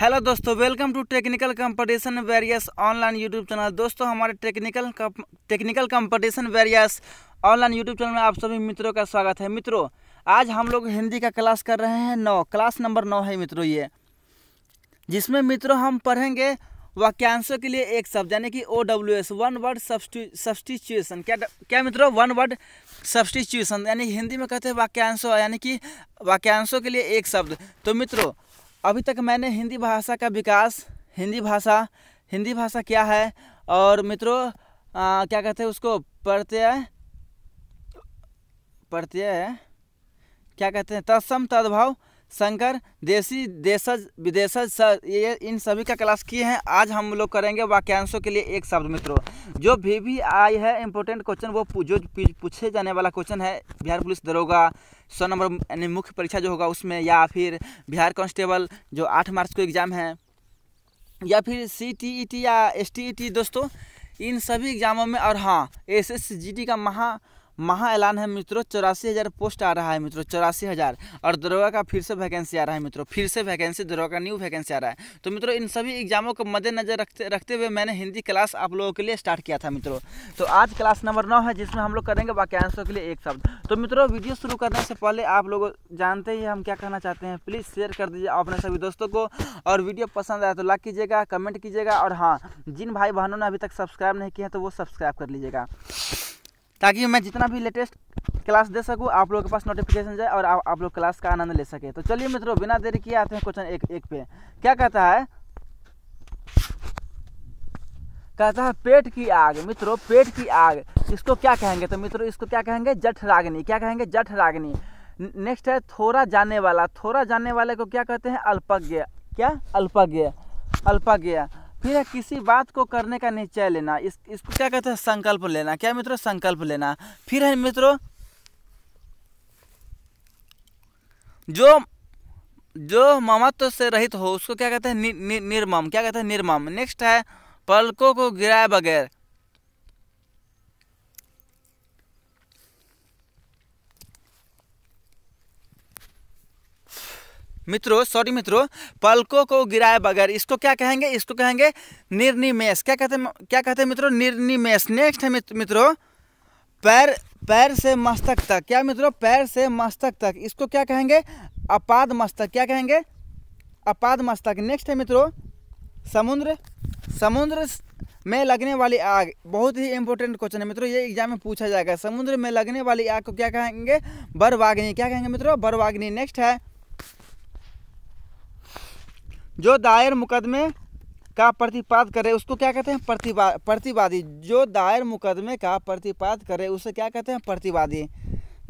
Hello दोस्तों welcome to technical competition various online YouTube channel दोस्तों, हमारे technical technical competition various online YouTube channel में आप सभी मित्रों का स्वागत है। मित्रों, आज हम लोग हिंदी का क्लास कर रहे हैं नौ। क्लास नंबर नौ है मित्रों ये। जिसमें मित्रों हम पढ़ेंगे वाक्यांशों के लिए एक शब्द, यानी कि O W S one word substitution क्या क्या मित्रों? वन वर्ड सब्सटीट्यूशन यानी हिंदी में कहते हैं वाक्यांशों, यानी कि वाक्यांशों के लिए एक शब्द। तो मित्रों अभी तक मैंने हिंदी भाषा का विकास, हिंदी भाषा हिंदी भाषा क्या है और मित्रों क्या कहते हैं उसको प्रत्यय प्रत्यय क्या कहते हैं, तत्सम, तद्भाव, शंकर, देसी, देशज, विदेशज, सर, ये इन सभी का क्लास किए हैं। आज हम लोग करेंगे वाक्यांशों के लिए एक शब्द, मित्रों। जो भी भी आई है इंपॉर्टेंट क्वेश्चन वो जो पूछे जाने वाला क्वेश्चन है। बिहार पुलिस दरोगा सौ नंबर, यानी मुख्य परीक्षा जो होगा उसमें, या फिर बिहार कांस्टेबल जो आठ मार्च को एग्ज़ाम है, या फिर सी टी ई टी या एस टी ई टी दोस्तों, इन सभी एग्ज़ामों में, और हाँ एस एस जी टी का महा महा ऐलान है मित्रों, चौरासी हज़ार पोस्ट आ रहा है मित्रों, चौरासी हज़ार। और दरोगा का फिर से वैकेंसी आ रहा है मित्रों, फिर से वैकेंसी दरोगा का न्यू वैकेंसी आ रहा है। तो मित्रों, इन सभी एग्जामों को मद्देनजर रखते रखते हुए मैंने हिंदी क्लास आप लोगों के लिए स्टार्ट किया था मित्रों। तो आज क्लास नंबर नौ है, जिसमें हम लोग करेंगे वाक्यांशों के लिए एक शब्द। तो मित्रों वीडियो शुरू करने से पहले आप लोग जानते ही हम क्या कहना चाहते हैं प्लीज़ शेयर कर दीजिए अपने सभी दोस्तों को। और वीडियो पसंद आया तो लाइक कीजिएगा कमेंट कीजिएगा। और हाँ जिन भाई बहनों ने अभी तक सब्सक्राइब नहीं किया तो वो सब्सक्राइब कर लीजिएगा। ताकि मैं जितना भी लेटेस्ट क्लास दे सकूँ आप लोगों के पास नोटिफिकेशन जाए और आप, लोग क्लास का आनंद ले सके। तो चलिए मित्रों बिना देरी किए आते हैं क्वेश्चन एक एक पे। क्या कहता है? कहता है पेट की आग मित्रों पेट की आग। इसको क्या कहेंगे? तो मित्रों इसको क्या कहेंगे? जठ रागनी। क्या कहेंगे? जठ रागनी। नेक्स्ट है थोड़ा जानने वाला। थोड़ा जानने वाले को क्या कहते हैं? अल्पज्ञ। क्या? अल्पज्ञ। अल्पज्ञ। फिर किसी बात को करने का निश्चय लेना इस इसको क्या कहते हैं संकल्प लेना। क्या मित्रों संकल्प लेना। फिर है मित्रों जो जो ममत्व से रहित हो उसको क्या कहते हैं नि, नि, निर्मम। क्या कहते हैं निर्मम। नेक्स्ट है पलकों को गिराए बगैर। मित्रों सॉरी मित्रों, पलकों को गिराए बगैर इसको क्या कहेंगे? इसको कहेंगे निर्निमेश क्या कहते हैं क्या कहते हैं मित्रों? निर्निमेश नेक्स्ट है मित्रों, पैर पैर से मस्तक तक। क्या मित्रों? पैर से मस्तक तक। इसको क्या कहेंगे? अपाद मस्तक। क्या कहेंगे? अपाद मस्तक। नेक्स्ट है मित्रों, समुद्र। समुद्र में लगने वाली आग। बहुत ही इंपॉर्टेंट क्वेश्चन है मित्रों। ये एग्ज़ाम में पूछा जाएगा। समुद्र में लगने वाली आग को क्या कहेंगे? बरवाग्नि। क्या कहेंगे मित्रों? बरवाग्नि। नेक्स्ट है जो दायर मुकदमे का प्रतिपाद करे, उसको क्या कहते हैं? प्रतिवा प्रतिवादी। जो दायर मुकदमे का प्रतिपाद करे, उसे क्या कहते हैं? प्रतिवादी।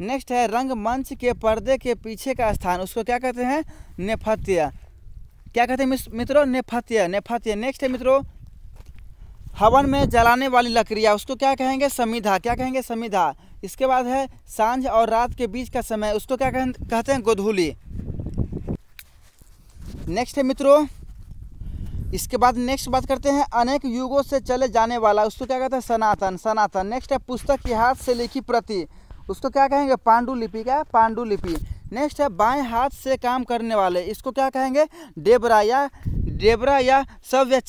नेक्स्ट है, रंगमंच के पर्दे के पीछे का स्थान, उसको क्या कहते हैं? नेपथ्य क्या कहते हैं मित्रों? नेपथ्य नेपथ्य नेक्स्ट है, मित्रों, हवन में जलाने वाली लकड़ियाँ, उसको क्या कहेंगे? समिधा। क्या कहेंगे? समिधा। इसके बाद है, साँझ और रात के बीच का समय, उसको क्या कहते हैं? गोधूली। नेक्स्ट है मित्रों। इसके बाद नेक्स्ट बात करते हैं, अनेक युगों से चले जाने वाला, उसको क्या कहते हैं? सनातन सनातन। नेक्स्ट है पुस्तक के हाथ से लिखी प्रति। उसको क्या कहेंगे? पांडुलिपि क्या पांडुलिपि नेक्स्ट है बाएँ हाथ से काम करने वाले। इसको क्या कहेंगे? डेबरा या डेबरा या सव्य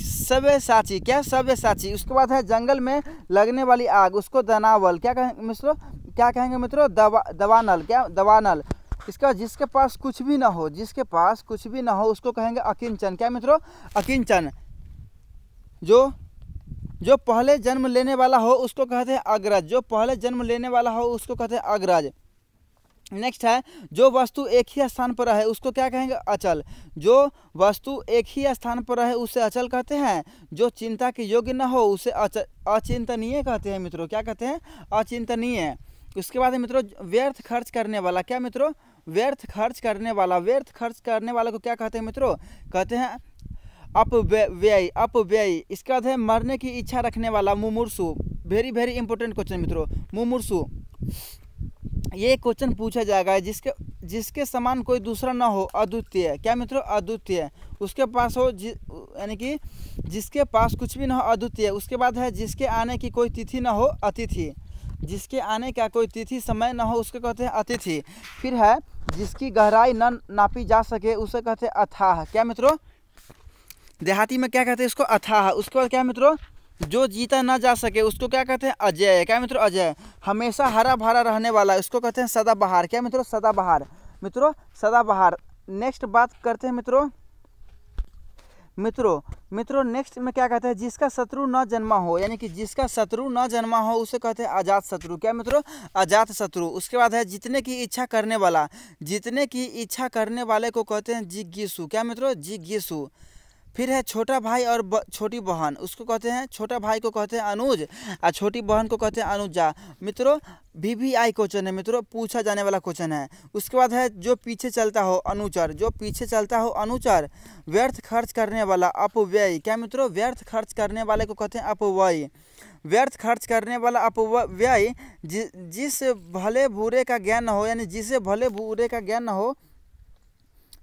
सव्य साची क्या? सव्य साची उसके बाद है जंगल में लगने वाली आग, उसको दनावल। क्या कहेंगे मित्रों? क्या कहेंगे मित्रों? दवा, दवानल। क्या? दवानल। इसका जिसके पास कुछ भी ना हो, जिसके पास कुछ भी ना हो, उसको कहेंगे अकिंचन। क्या मित्रों? अकिंचन। जो जो पहले जन्म लेने वाला हो, उसको कहते हैं अग्रज। जो पहले जन्म लेने वाला हो, उसको कहते हैं अग्रज। नेक्स्ट है, जो वस्तु एक ही स्थान पर रहे, उसको क्या कहेंगे? अचल। जो वस्तु एक ही स्थान पर रहे, उसे अचल कहते हैं। जो चिंता के योग्य न हो, उसे अचिंतनीय कहते हैं मित्रों। क्या कहते हैं? अचिंतनीय। उसके बाद मित्रों, व्यर्थ खर्च करने वाला। क्या मित्रों? व्यर्थ खर्च करने वाला, व्यर्थ खर्च करने वाला को क्या कहते हैं मित्रों? कहते हैं अपव्यय अपव्यय। इसके बाद है मरने की इच्छा रखने वाला, मुमूर्सु। वेरी वेरी इंपॉर्टेंट क्वेश्चन मित्रों। मुमूर्सु। ये क्वेश्चन पूछा जाएगा, जिसके जिसके समान कोई दूसरा ना हो, अद्वितीय। क्या मित्रों? अद्वितीय। उसके पास हो यानी कि जिसके पास कुछ भी ना हो, अद्वितीय। उसके बाद है जिसके आने की कोई तिथि ना हो, अतिथि। जिसके आने का कोई तिथि समय न हो, उसको कहते हैं अतिथि। फिर है, जिसकी गहराई न नापी जा सके, उसे कहते हैं अथाह। क्या मित्रों? देहाती में क्या कहते हैं इसको? अथाह। उसके बाद क्या मित्रों? जो जीता ना जा सके, उसको क्या कहते हैं? अजय। क्या मित्रों? अजय। हमेशा हरा भरा रहने वाला, उसको कहते हैं सदाबहार। क्या मित्रों? सदाबहार। मित्रों, सदाबहार। नेक्स्ट बात करते हैं मित्रों। मित्रों मित्रों नेक्स्ट में क्या कहते हैं, जिसका शत्रु न जन्मा हो, यानी कि जिसका शत्रु न जन्मा हो, उसे कहते हैं अजात शत्रु। क्या मित्रों? अजात शत्रु। उसके बाद है, जितने की इच्छा करने वाला, जितने की इच्छा करने वाले को कहते हैं जिज्ञिसु। क्या मित्रों? जिज्ञसु। फिर है छोटा भाई और ब, छोटी बहन। उसको कहते हैं छोटा भाई को कहते हैं अनुज और छोटी बहन को कहते हैं अनुजा। मित्रों वी वी आई क्वेश्चन है मित्रों पूछा जाने वाला क्वेश्चन है। उसके बाद है जो पीछे चलता हो अनुचर जो पीछे चलता हो अनुचर व्यर्थ खर्च करने वाला अपव्यय। क्या मित्रों व्यर्थ खर्च करने वाले को कहते हैं अपव्यय। व्यर्थ खर्च करने वाला अपव्यय जि, जिस भले बुरे का ज्ञान न हो यानी जिसे भले बुरे का ज्ञान न हो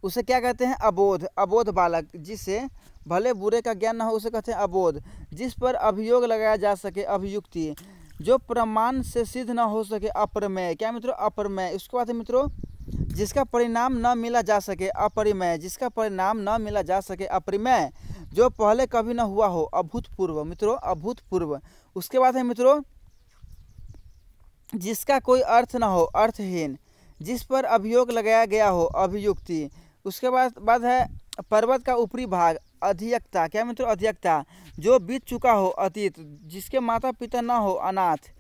उसे क्या कहते हैं? अबोध। अबोध बालक, जिसे भले बुरे का ज्ञान न हो, उसे कहते हैं अबोध, जिस पर अभियोग लगाया जा सके अभियुक्ति, जो प्रमाण से सिद्ध न हो सके अप्रमेय। क्या मित्रों? अप्रमेय। उसके बाद मित्रों, जिसका परिणाम न मिला जा सके अपरिमय, जिसका परिणाम न मिला जा सके अपरिमय, जो पहले कभी न हुआ हो, अभूतपूर्व। मित्रों, अभूतपूर्व। उसके बाद है मित्रों, जिसका कोई अर्थ न हो, अर्थहीन, जिस पर अभियोग लगाया गया हो, अभियुक्ति उसके बाद बाद है पर्वत का ऊपरी भाग अधिकता क्या मित्रों? अधिकता जो बीत चुका हो, अतीत। जिसके माता पिता न हो, अनाथ।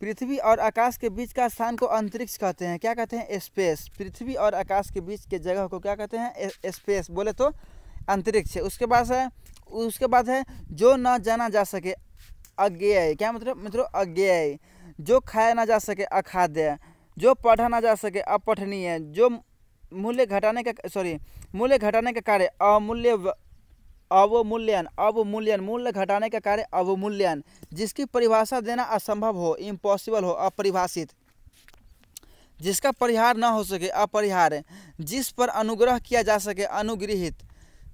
पृथ्वी और आकाश के बीच का स्थान को अंतरिक्ष कहते हैं। क्या कहते हैं? स्पेस। पृथ्वी और आकाश के बीच के जगह को क्या कहते हैं? स्पेस। बोले तो अंतरिक्ष। उसके बाद है उसके बाद है, जो न जाना जा सके, अज्ञेय। क्या मतलब मित्रों, अज्ञेय। जो खाया ना जा सके, अखाद्य। जो पढ़ा ना जा सके, अपठनीय। जो मूल्य घटाने का सॉरी मूल्य घटाने का कार्य अमूल्य अवमूल्यन अवमूल्यन, मूल्य घटाने का कार्य अवमूल्यन, जिसकी परिभाषा देना असंभव हो इम्पॉसिबल हो, अपरिभाषित। जिसका परिहार न हो सके अपरिहार जिस पर अनुग्रह किया जा सके, अनुग्रहित।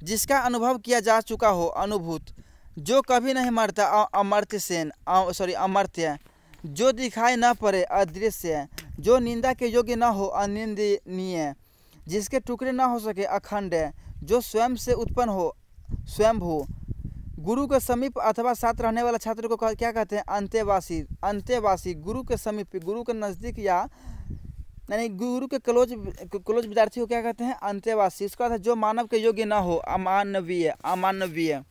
जिसका अनुभव किया जा चुका हो, अनुभूत। जो कभी नहीं मरता अमर्त्य सेन सॉरी अमर्त्य। जो दिखाई न पड़े, अदृश्य। जो निंदा के योग्य न हो, अनिंदनीय। जिसके टुकड़े न हो सके अखंड जो स्वयं से उत्पन्न हो, स्वयं हो। गुरु के समीप अथवा साथ रहने वाला छात्र को क्या कहते हैं? अंत्यवासी अंत्यवासी। गुरु के समीप, गुरु के नज़दीक या, यानी गुरु के क्लोज क्लोज विद्यार्थी को क्या कहते हैं? अंत्यवासी। इसका अर्थ जो मानव के योग्य ना हो, अमानवीय अमानवीय।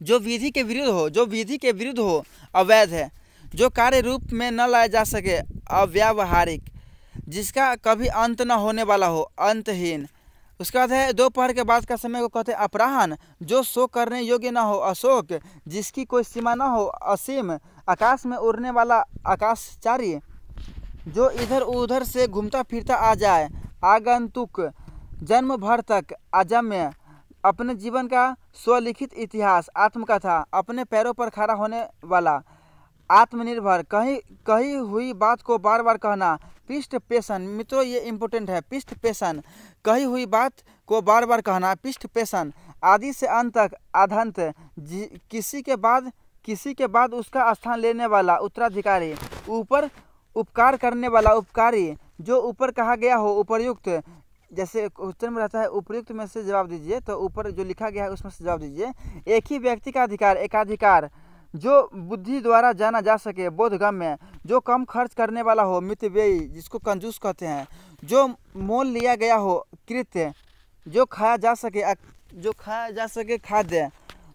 जो विधि के विरुद्ध हो, जो विधि के विरुद्ध हो, अवैध है। जो कार्य रूप में न लाया जा सके, अव्यावहारिक। जिसका कभी अंत न होने वाला हो, अंतहीन। उसके बाद है दोपहर के बाद का समय को कहते हैं अपराहन, जो शोक करने योग्य ना हो, अशोक, जिसकी कोई सीमा न हो, असीम, आकाश में उड़ने वाला आकाशचारी, जो इधर उधर से घूमता फिरता आ जाए, आगंतुक जन्म भर तक अजम्य, अपने जीवन का स्वलिखित इतिहास, आत्मकथा, अपने पैरों पर खड़ा होने वाला, आत्मनिर्भर, कहीं, कही हुई बात को बार बार कहना पृष्ठ पेशन। मित्रों, ये इम्पोर्टेंट है पृष्ठ पेशन। कही हुई बात को बार बार कहना पृष्ठ पेशन। आदि से अंत तक आधंत किसी के बाद, किसी के बाद उसका स्थान लेने वाला उत्तराधिकारी, ऊपर उपकार करने वाला उपकारी, जो ऊपर कहा गया हो, उपरयुक्त। जैसे क्वेश्चन में रहता है उपयुक्त में से जवाब दीजिए तो ऊपर जो लिखा गया है, उसमें से जवाब दीजिए। एक ही व्यक्ति का अधिकार, एकाधिकार। जो बुद्धि द्वारा जाना जा सके बोधगम्य जो कम खर्च करने वाला हो मितव्ययी जिसको कंजूस कहते हैं, जो मोल लिया गया हो, कृत्य, जो खाया जा सके जो खाया जा सके खाद्य,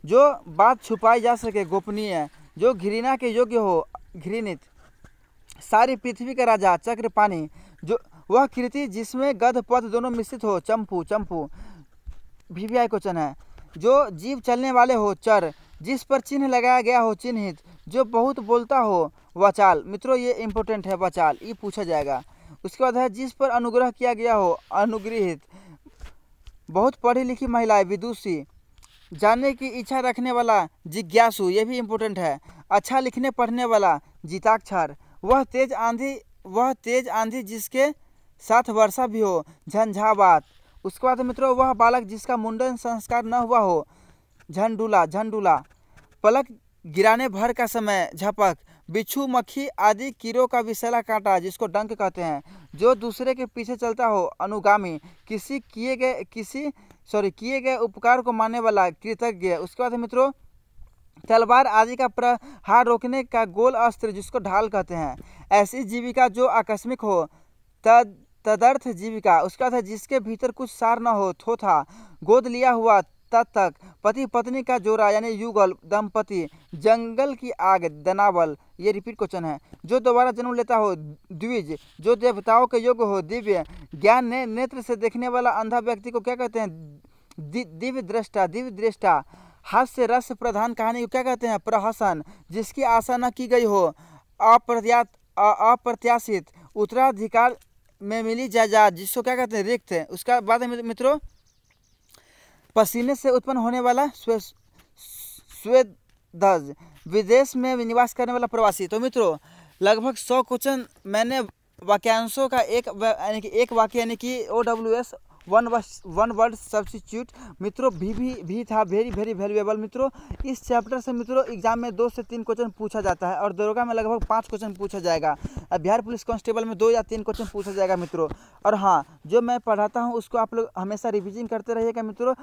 जो बात छुपाई जा सके गोपनीय, जो घृणा के योग्य हो, घृणित, सारी पृथ्वी का राजा, चक्र पानी, जो, वह कृति जिसमें गध पद दोनों मिश्रित हो, चंपू चंपू वी आई क्वेश्चन है, जो जीव चलने वाले हो, चर जिस पर चिन्ह लगाया गया हो चिन्हित, जो बहुत बोलता हो, वचाल। मित्रों, ये इंपॉर्टेंट है वचाल, ये पूछा जाएगा। उसके बाद है, जिस पर अनुग्रह किया गया हो, अनुग्रहित। बहुत पढ़ी लिखी महिलाएँ विदुषी। जानने की इच्छा रखने वाला, जिज्ञासु, ये भी इम्पोर्टेंट है। अच्छा लिखने, पढ़ने वाला, जीताक्षर। वह तेज आंधी, वह तेज आंधी जिसके साथ वर्षा भी हो, झंझावात। उसके बाद मित्रों, वह बालक जिसका मुंडन संस्कार न हुआ हो, झंडूला झंडूला। पलक गिराने भर का समय, झपक, बिच्छू, मक्खी आदि कीड़ों का विषैला कांटा, जिसको डंक कहते हैं, जो दूसरे के पीछे चलता हो, अनुगामी, किसी किए गए, किसी सॉरी किए गए उपकार को मानने वाला कृतज्ञ। उसके बाद मित्रों, तलवार आदि का प्रहार रोकने का गोल अस्त्र, जिसको ढाल कहते हैं। ऐसी जीविका जो आकस्मिक हो, तद, तदर्थ जीविका, उसका था जिसके भीतर कुछ सार न हो, थो था, गोद लिया हुआ तक पति पत्नी का जोड़ा यानी युगल दंपति जंगल की आग दनावल। ये रिपीट क्वेश्चन है। जो दोबारा जन्म लेता हो, द्विज। जो देवताओं के योग्य हो, दिव्य। ज्ञान ने नेत्र से देखने वाला अंधा व्यक्ति को क्या कहते हैं? दिव्य दृष्टा दिव्य दृष्टा हास्य रस प्रधान कहानी को क्या कहते हैं? प्रहसन, जिसकी आशा न की गई हो। अप्रत्या अप्रत्याशित, उत्तराधिकार में मिली जायदाद, जिसको क्या कहते हैं? रिक्त। उसका बाद मित्रों पसीने से उत्पन्न होने वाला स्वेदज, विदेश में निवास करने वाला प्रवासी। तो मित्रों, लगभग सौ क्वेश्चन मैंने वाक्यांशों का एक यानी कि एक वाक्य, यानी कि O W S one one word substitute मित्रों, भी भी भी था वेरी वेरी वैल्यूएबल मित्रों। इस चैप्टर से मित्रों एग्ज़ाम में दो से तीन क्वेश्चन पूछा जाता है और दरोगा में लगभग पाँच क्वेश्चन पूछा जाएगा। बिहार पुलिस कांस्टेबल में दो या तीन क्वेश्चन पूछा जाएगा मित्रों। और हाँ जो मैं पढ़ाता हूँ, उसको आप लोग हमेशा रिविजन करते रहिएगा मित्रों।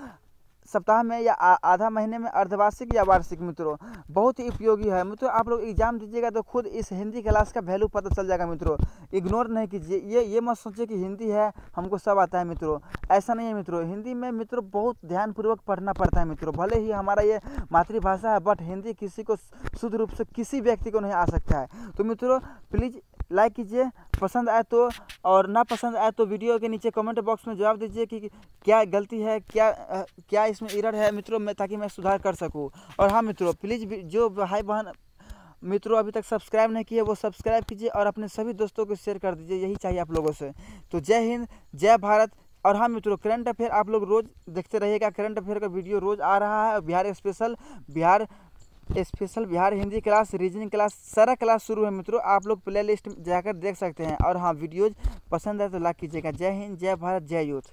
सप्ताह में या आधा महीने में अर्धवार्षिक या वार्षिक, मित्रों? बहुत ही उपयोगी है। मित्रों, आप लोग एग्ज़ाम दीजिएगा तो खुद इस हिंदी क्लास का वैल्यू पता चल जाएगा, मित्रों। इग्नोर नहीं कीजिए। ये ये मत सोचिए कि हिंदी है, हमको सब आता है, मित्रों। ऐसा नहीं है, मित्रों। हिंदी में, मित्रों, बहुत ध्यानपूर्वक पढ़ना पड़ता है, मित्रों। भले ही हमारा ये मातृभाषा है बट हिंदी किसी को शुद्ध रूप से किसी व्यक्ति को नहीं आ सकता है। तो मित्रों प्लीज़ लाइक कीजिए, पसंद आए तो और ना पसंद आए तो वीडियो के नीचे कमेंट बॉक्स में जवाब दीजिए कि क्या गलती है, क्या क्या इसमें इरर है मित्रों में ताकि मैं सुधार कर सकूँ। और हाँ मित्रों प्लीज़ जो भाई बहन, मित्रों अभी तक सब्सक्राइब नहीं किए, वो सब्सक्राइब कीजिए और अपने सभी दोस्तों को शेयर कर दीजिए, यही चाहिए आप लोगों से। तो जय हिंद, जय भारत। और हाँ मित्रों करंट अफेयर आप लोग रोज़ देखते रहिएगा करंट अफेयर का वीडियो रोज़ आ रहा है Bihar special Bihar special Bihar Hindi class, reasoning class, सारा क्लास शुरू है मित्रों। आप लोग प्ले लिस्ट जाकर देख सकते हैं। और हाँ वीडियोज़ पसंद है तो लाइक कीजिएगा। जय हिंद, जय भारत, जय यूथ।